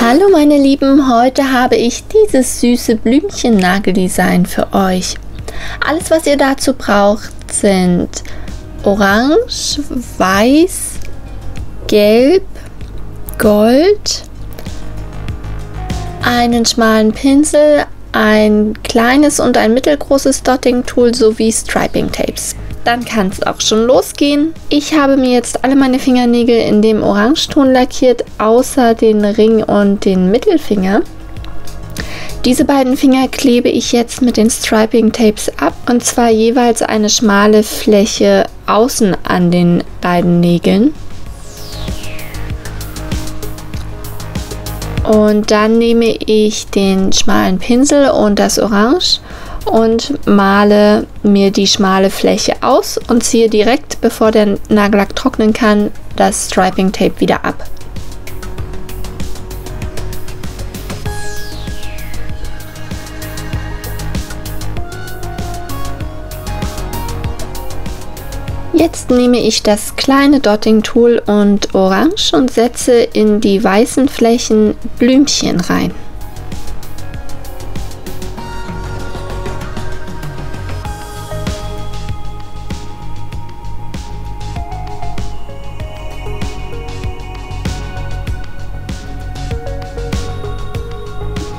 Hallo meine Lieben, heute habe ich dieses süße Blümchen-Nageldesign für euch. Alles was ihr dazu braucht sind Orange, Weiß, Gelb, Gold, einen schmalen Pinsel, ein kleines und ein mittelgroßes Dotting-Tool sowie Striping-Tapes dann kann es auch schon losgehen. Ich habe mir jetzt alle meine Fingernägel in dem Orangeton lackiert, außer den Ring und den Mittelfinger. Diese beiden Finger klebe ich jetzt mit den Striping Tapes ab und zwar jeweils eine schmale Fläche außen an den beiden Nägeln. Und dann nehme ich den schmalen Pinsel und das Orange und male mir die schmale Fläche aus und ziehe direkt, bevor der Nagellack trocknen kann, das Striping Tape wieder ab. Jetzt nehme ich das kleine Dotting Tool und Orange und setze in die weißen Flächen Blümchen rein.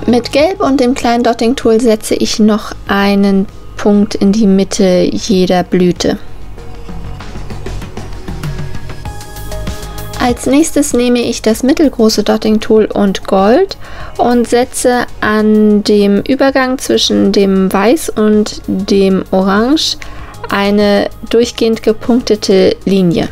Mit Gelb und dem kleinen Dotting Tool setze ich noch einen Punkt in die Mitte jeder Blüte. Als nächstes nehme ich das mittelgroße Dotting Tool und Gold und setze an dem Übergang zwischen dem Weiß und dem Orange eine durchgehend gepunktete Linie.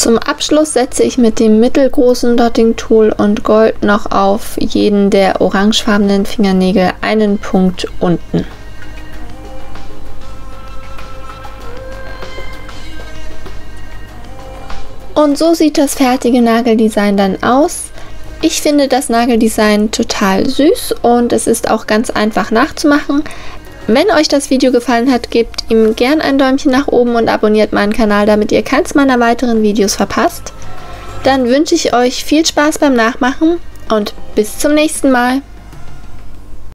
Zum Abschluss setze ich mit dem mittelgroßen Dotting Tool und Gold noch auf jeden der orangefarbenen Fingernägel einen Punkt unten. Und so sieht das fertige Nageldesign dann aus. Ich finde das Nageldesign total süß und es ist auch ganz einfach nachzumachen. Wenn euch das Video gefallen hat, gebt ihm gern ein Däumchen nach oben und abonniert meinen Kanal, damit ihr keins meiner weiteren Videos verpasst. Dann wünsche ich euch viel Spaß beim Nachmachen und bis zum nächsten Mal.